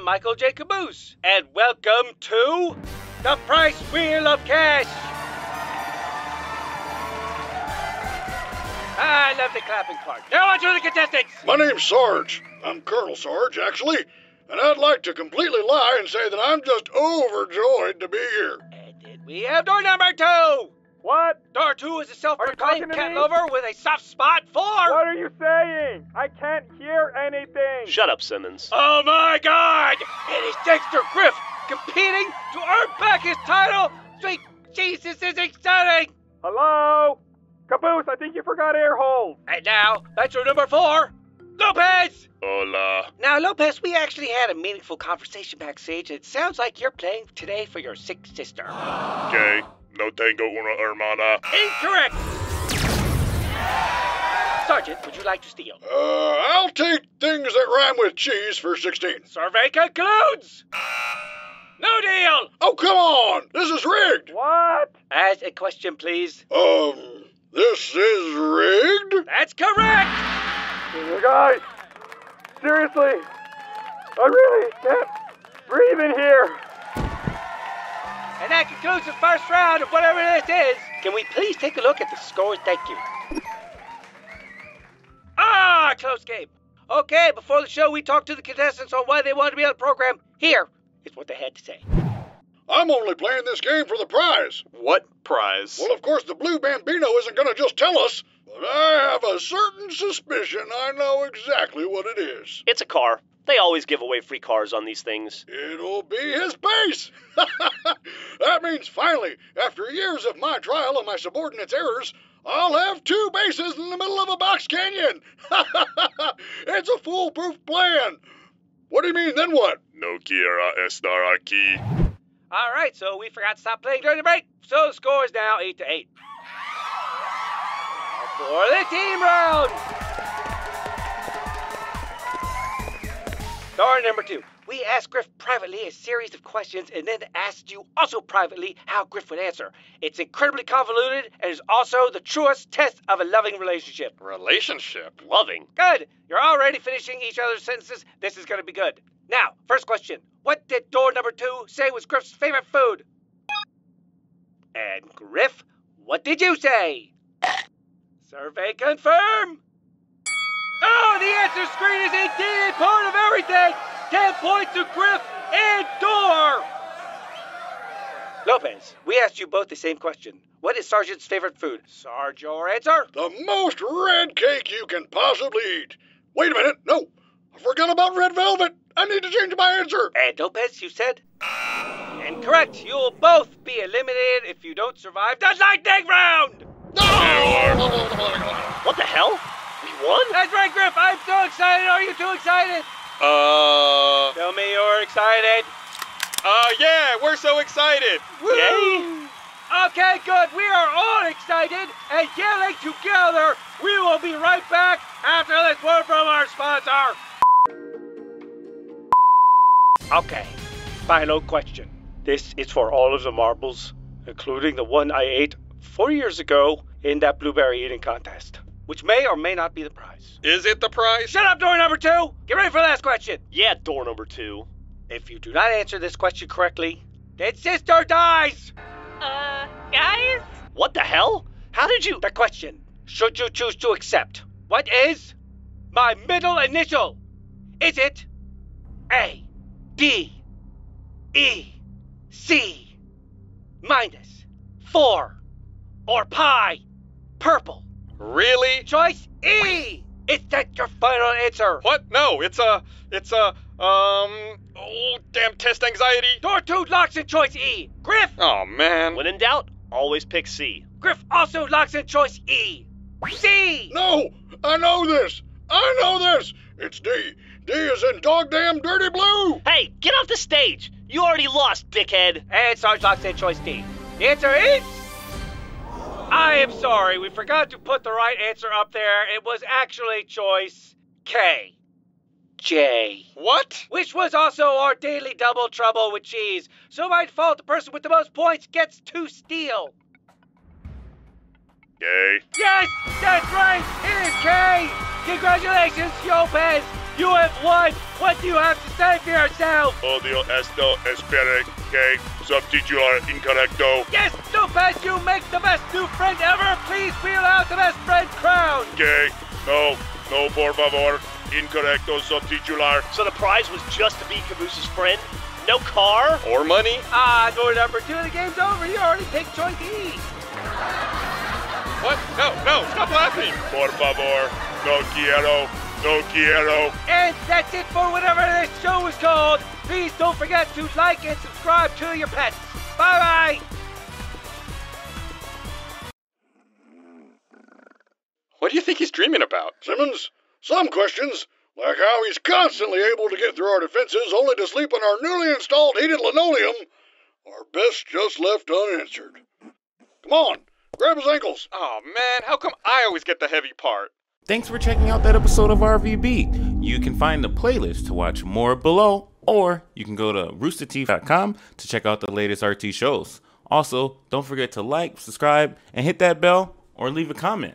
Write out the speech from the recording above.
am Michael J. Caboose, and welcome to the Price Wheel of Cash. I love the clapping part. Now on to the contestants. My name's Sarge. I'm Colonel Sarge, actually. And I'd like to completely lie and say that I'm just overjoyed to be here. And then we have door number two. What? Door two is a self-proclaimed talking cat me? lover with a soft spot for. What are you saying? I can't hear anything. Shut up, Simmons. Oh my God! It is Dexter Grif competing to earn back his title. Sweet Jesus, is exciting! Hello? Caboose, I think you forgot air holes. And now, that's your number four, Lopez. Hola. Now, Lopez, we actually had a meaningful conversation backstage. It sounds like you're playing today for your sick sister. Okay. No tengo una hermana. Incorrect. Sergeant, would you like to steal? Uh, I'll take things that rhyme with cheese for 16. Survey concludes. No deal. Oh, come on! This is rigged! What? Ask a question, please. Um, this is rigged? That's correct. You guys, seriously, I really can't breathe in here. And that concludes the first round of whatever this is. Can we please take a look at the scores? Thank you. Ah, close game. Okay, before the show, we talked to the contestants on why they wanted to be on the program. Here is what they had to say. I'm only playing this game for the prize. What prize? Well, of course, the Blue Bambino isn't gonna just tell us, but I have a certain suspicion I know exactly what it is. It's a car. They always give away free cars on these things. It'll be his base! that means finally, after years of my trial and my subordinates' errors, I'll have two bases in the middle of a box canyon! it's a foolproof plan! What do you mean, then what? No quiera estar aquí. All right, so we forgot to stop playing during the break. So the score is now 8 to 8. For the team round. Door number two. We asked Grif privately a series of questions and then asked you also privately how Grif would answer. It's incredibly convoluted and is also the truest test of a loving relationship. Relationship? Loving. Good. You're already finishing each other's sentences. This is going to be good. Now, first question. What did door number two say was Grif's favorite food? And Griff, what did you say? Survey confirm. Oh, the answer screen is indeed part of everything. 10 points to Grif and Door. Lopez, we asked you both the same question. What is Sergeant's favorite food? Sarge, your answer? The most red cake you can possibly eat! Wait a minute, no! I forgot about red velvet! I need to change my answer! And Lopez, you said? Incorrect. You'll both be eliminated if you don't survive the lightning round. What the hell? We won? That's right, Grif. I'm so excited. Are you too excited? Uh, Tell me you're excited. uh, yeah, we're so excited. Yay! Okay, good. We are all excited and yelling together. We will be right back after this word from our sponsor. Okay, final question. This is for all of the marbles, including the one I ate four years ago in that blueberry eating contest, which may or may not be the prize. Is it the prize? Shut up, door number two. Get ready for the last question. Yeah, door number two. If you do not answer this question correctly, then sister dies. Uh, guys? What the hell? How did you. The question, should you choose to accept, what is my middle initial? Is it A, D, E, C, minus, 4, or pie? purple? Really? Choice E! Is that your final answer? What? No, it's a, it's a, um, oh, damn test anxiety. Door 2 locks in choice E. Grif! Oh, man. When in doubt, always pick C. Grif also locks in choice E. C! No! I know this! I know this! It's D! D is in dog damn dirty blue! Hey, get off the stage! You already lost, dickhead! And Sarge locks in choice D. The answer is. I am sorry, we forgot to put the right answer up there. It was actually choice K. J. What? Which was also our daily double trouble with cheese. So by default, the person with the most points gets to steal. Gay. Yes, that's right. It is K. Congratulations, Lopez. You have won! What do you have to say for yourself? Odio esto espere que subtitular incorrecto Yes, Topaz, you make the best new friend ever! Please wheel out the best friend crown! que no, no por favor, incorrecto subtitular. So the prize was just to be Cabooses' friend? No car? Or money? Ah, door number two, the game's over. You already picked choice E. What? No, no, stop laughing. Por favor, no quiero, no quiero. And that's it for whatever this show is called. Please don't forget to like and subscribe to your pets. Bye bye. What do you think he's dreaming about? Simmons, some questions, like how he's constantly able to get through our defenses only to sleep on our newly installed heated linoleum, are best just left unanswered. Come on, grab his ankles. Oh man, how come I always get the heavy part? Thanks for checking out that episode of RVB. You can find the playlist to watch more below, or you can go to roosterteeth.com to check out the latest RT shows. Also, don't forget to like, subscribe, and hit that bell or leave a comment.